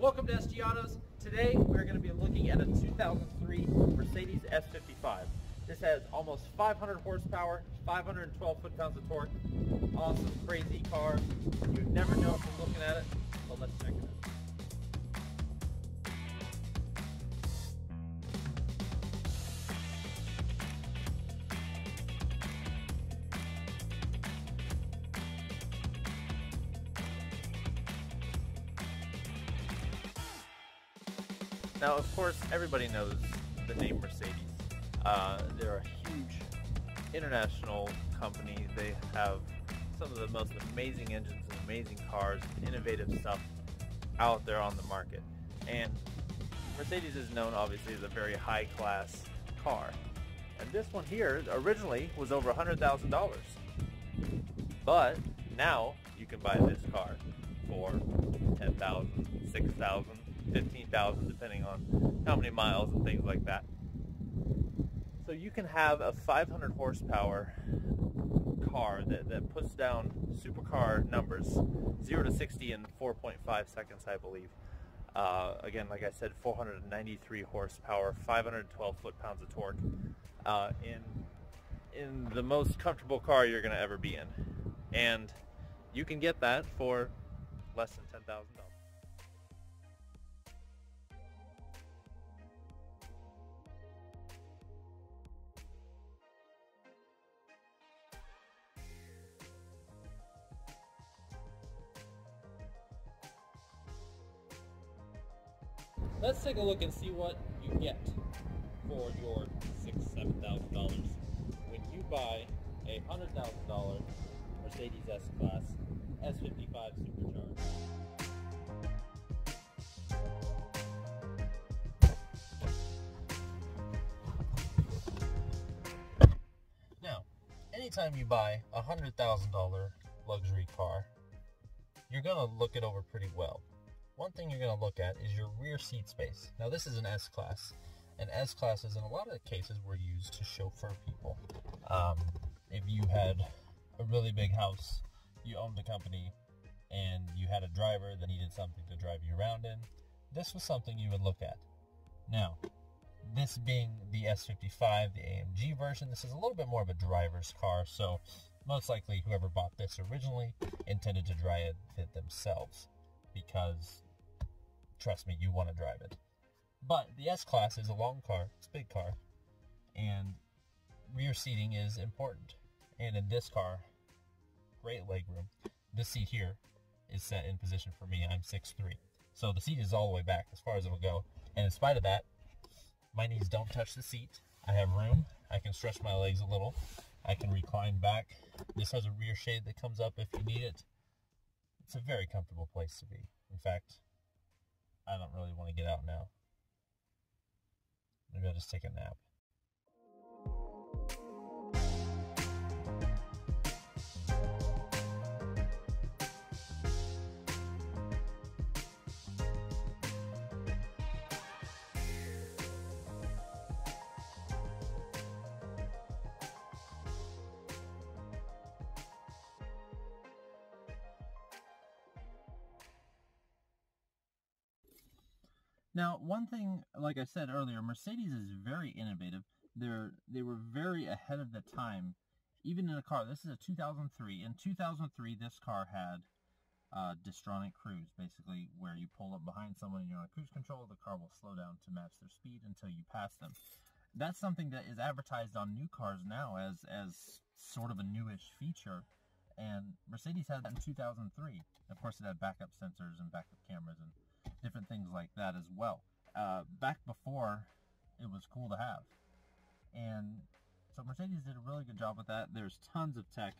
Welcome to Autos. Today we're going to be looking at a 2003 Mercedes S55. This has almost 500 horsepower, 512 foot-pounds of torque. Awesome, crazy car. You'd never know from looking at it, so let's check it out. Now, of course, everybody knows the name Mercedes. Uh, they're a huge international company. They have some of the most amazing engines and amazing cars and innovative stuff out there on the market. And Mercedes is known, obviously, as a very high-class car. And this one here originally was over $100,000. But now you can buy this car for 10000 6000 15,000 depending on how many miles and things like that. So you can have a 500 horsepower car that, that puts down supercar numbers 0 to 60 in 4.5 seconds I believe. Uh, again, like I said, 493 horsepower, 512 foot-pounds of torque uh, in, in the most comfortable car you're going to ever be in. And you can get that for less than $10,000. Let's take a look and see what you get for your six, seven thousand dollars when you buy a hundred thousand dollar Mercedes S-Class S55 Supercharged. Now, anytime you buy a hundred thousand dollar luxury car, you're gonna look it over pretty well one thing you're going to look at is your rear seat space. Now this is an S-Class, and S-Classes in a lot of cases were used to chauffeur people. Um, if you had a really big house, you owned a company, and you had a driver that needed something to drive you around in, this was something you would look at. Now, this being the S55, the AMG version, this is a little bit more of a driver's car, so most likely whoever bought this originally intended to drive it themselves because trust me, you want to drive it. But the S-Class is a long car, it's a big car, and rear seating is important. And in this car, great legroom. This seat here is set in position for me. I'm 6'3". So the seat is all the way back as far as it will go. And in spite of that, my knees don't touch the seat. I have room. I can stretch my legs a little. I can recline back. This has a rear shade that comes up if you need it. It's a very comfortable place to be. In fact, I don't really want to get out now. Maybe I'll just take a nap. Now, one thing, like I said earlier, Mercedes is very innovative. They're they were very ahead of the time, even in a car. This is a 2003. In 2003, this car had uh, Distronic cruise, basically where you pull up behind someone and you're on cruise control, the car will slow down to match their speed until you pass them. That's something that is advertised on new cars now as as sort of a newish feature. And Mercedes had that in 2003. Of course, it had backup sensors and backup cameras and different things like that as well. Uh, back before, it was cool to have. And so Mercedes did a really good job with that. There's tons of tech.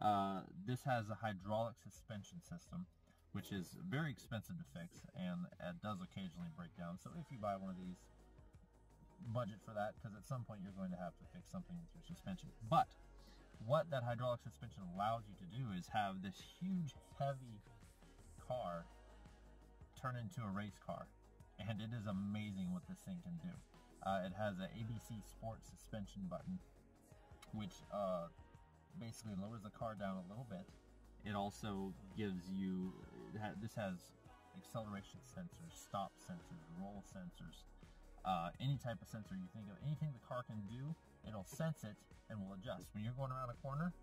Uh, this has a hydraulic suspension system, which is very expensive to fix, and it does occasionally break down. So if you buy one of these, budget for that, because at some point you're going to have to fix something with your suspension. But what that hydraulic suspension allows you to do is have this huge, heavy car turn into a race car. And it is amazing what this thing can do. Uh, it has an ABC Sport suspension button, which uh, basically lowers the car down a little bit. It also gives you, this has acceleration sensors, stop sensors, roll sensors, uh, any type of sensor you think of, anything the car can do, it'll sense it and will adjust. When you're going around a corner,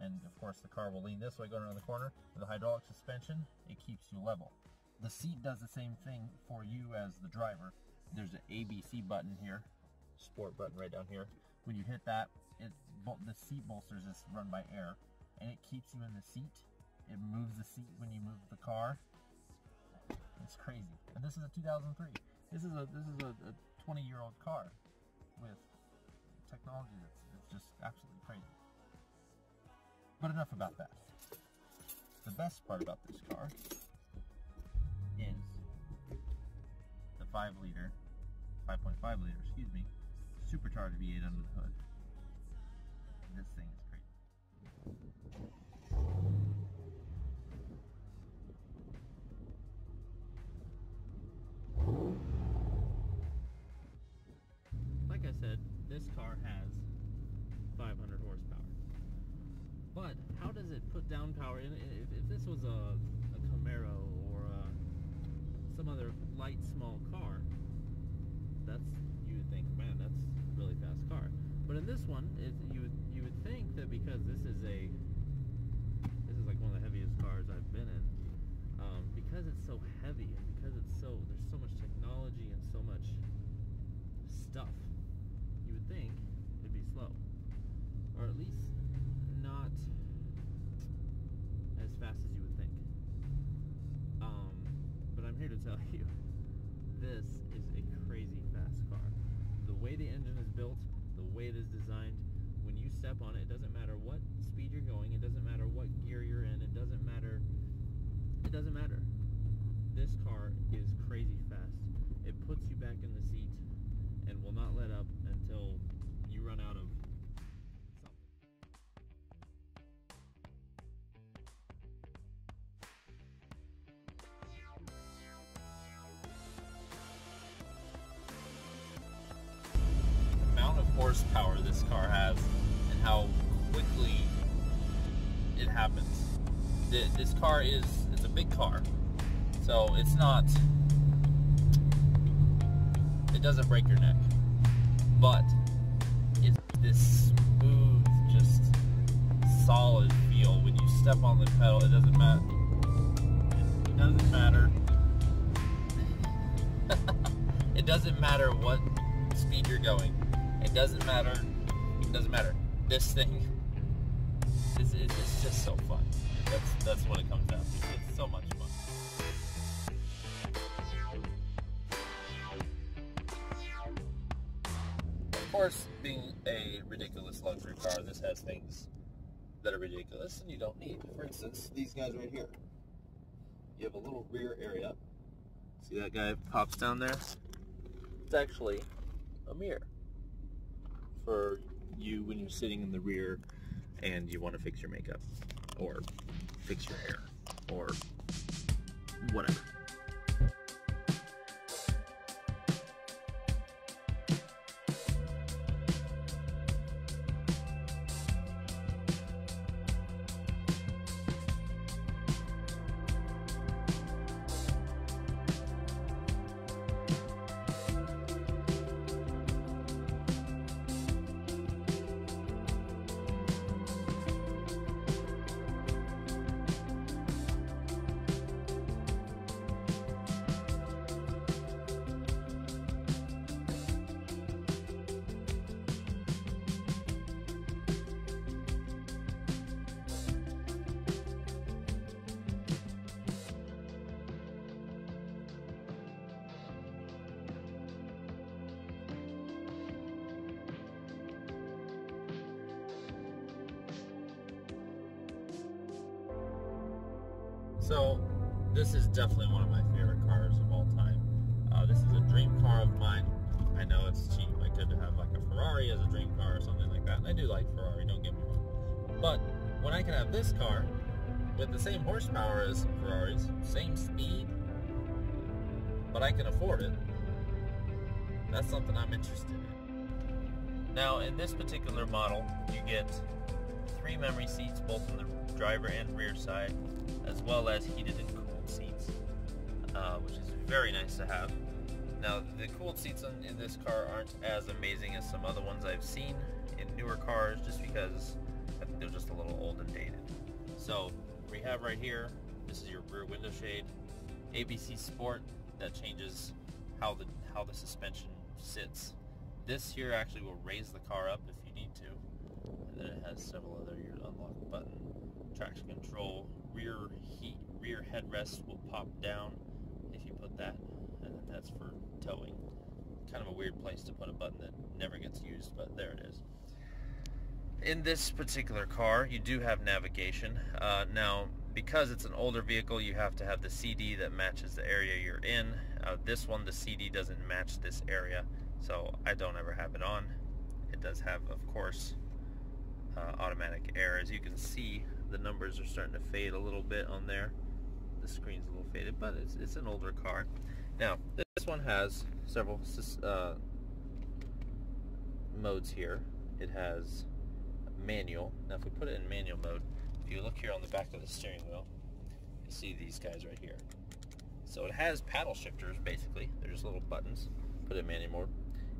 and of course the car will lean this way going around the corner, with the hydraulic suspension, it keeps you level. The seat does the same thing for you as the driver. There's an ABC button here, sport button right down here. When you hit that, it the seat bolsters is run by air, and it keeps you in the seat. It moves the seat when you move the car. It's crazy. And this is a 2003. This is a this is a, a 20 year old car with technology that's, that's just absolutely crazy. But enough about that. The best part about this car 5 liter, 5.5 liter, excuse me, supercharged V8 under the hood. This thing is crazy. Like I said, this car has 500 horsepower. But how does it put down power? In, if, if this was a, a Camaro some other light, small car, that's you would think, man, that's a really fast car. But in this one, it, you would you would think that because this is a this is like one of the heaviest cars I've been in, um, because it's so heavy and because it's so horsepower this car has and how quickly it happens. This car is it's a big car, so it's not. It doesn't break your neck, but it's this smooth, just solid feel when you step on the pedal. It doesn't matter. It doesn't matter. it doesn't matter what speed you're going. It doesn't matter. It doesn't matter. This thing is it's, just so fun. That's that's what it comes down to. It's so much fun. Of course, being a ridiculous luxury car, this has things that are ridiculous and you don't need. For instance, these guys right here. You have a little rear area. See that guy pops down there? It's actually a mirror for you when you're sitting in the rear and you want to fix your makeup or fix your hair or whatever. So, this is definitely one of my favorite cars of all time. Uh, this is a dream car of mine. I know it's cheap. I could have like a Ferrari as a dream car or something like that. And I do like Ferrari, don't get me wrong. But when I can have this car with the same horsepower as Ferraris, same speed, but I can afford it, that's something I'm interested in. Now, in this particular model, you get three memory seats, both on the driver and rear side, as well as heated and cooled seats. uh, which is very nice to have. Now, the cooled seats in, in this car aren't as amazing as some other ones I've seen in newer cars, just because I think they're just a little old and dated. So, we have right here, this is your rear window shade, ABC Sport, that changes how the how the suspension sits. This here actually will raise the car up if you need to. And then it has several other your unlock button, traction control, rear heat, rear headrest will pop down if you put that, and then that's for towing. Kind of a weird place to put a button that never gets used, but there it is. In this particular car, you do have navigation. Uh, now, because it's an older vehicle, you have to have the CD that matches the area you're in. Uh, this one, the CD doesn't match this area, so I don't ever have it on. It does have, of course, uh, automatic air. As you can see, the numbers are starting to fade a little bit on there. The screen's a little faded, but it's, it's an older car. Now, this one has several uh, modes here. It has manual. Now, if we put it in manual mode, if you look here on the back of the steering wheel, you see these guys right here. So it has paddle shifters, basically. They're just little buttons. Put it in manual mode.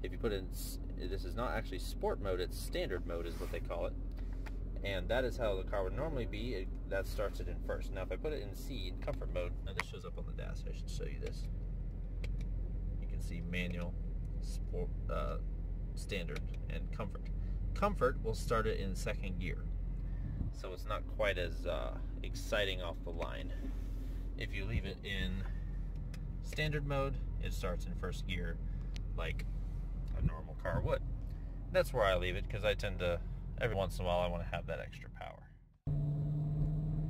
If you put it in, this is not actually sport mode, it's standard mode is what they call it. And that is how the car would normally be. It, that starts it in first. Now if I put it in C, comfort mode, now this shows up on the dash, I should show you this. You can see manual, sport, uh, standard, and comfort. Comfort will start it in second gear so it's not quite as uh, exciting off the line. If you leave it in standard mode, it starts in first gear like car would. That's where I leave it because I tend to, every once in a while, I want to have that extra power.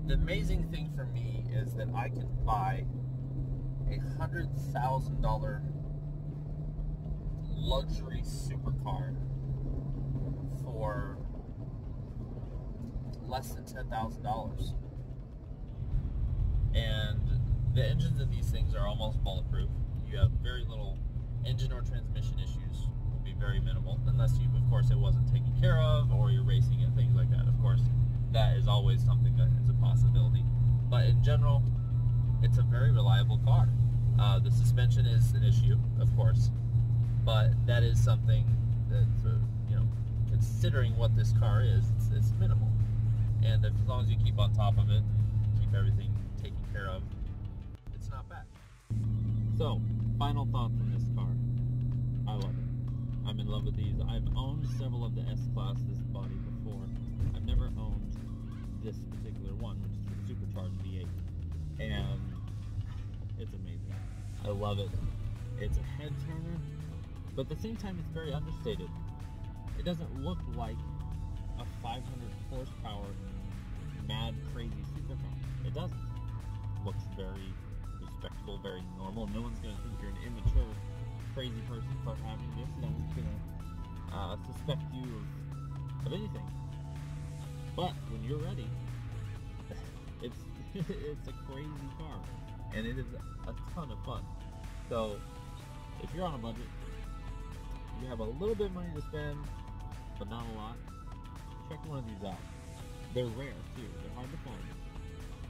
The amazing thing for me is that I can buy a hundred thousand dollar luxury supercar for less than $10,000. And the engines of these things are almost bulletproof. You have very little engine or transmission issues very minimal unless you of course it wasn't taken care of or you're racing it things like that. Of course that is always something that is a possibility. But in general it's a very reliable car. Uh, the suspension is an issue of course but that is something that uh, you know considering what this car is it's, it's minimal. And as long as you keep on top of it and keep everything taken care of, it's not bad. So, final thoughts on this car. I love it. I'm in love with these. I've owned several of the S-Class, this body before. I've never owned this particular one, which is the supercharged V8. And it's amazing. I love it. It's a head turner, but at the same time it's very understated. It doesn't look like a 500 horsepower mad, crazy supercar. It doesn't. Looks very respectable, very normal. No one's going to think you're an immature, crazy person for having this. No one's to uh, suspect you of, of anything. But when you're ready, it's it's a crazy car, and it is a ton of fun. So, if you're on a budget, you have a little bit of money to spend, but not a lot, check one of these out. They're rare too. They're hard to find.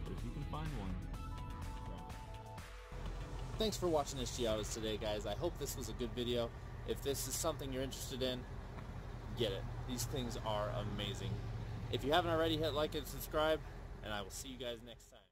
But if you can find Thanks for watching SG Autos today, guys. I hope this was a good video. If this is something you're interested in, get it. These things are amazing. If you haven't already, hit like and subscribe, and I will see you guys next time.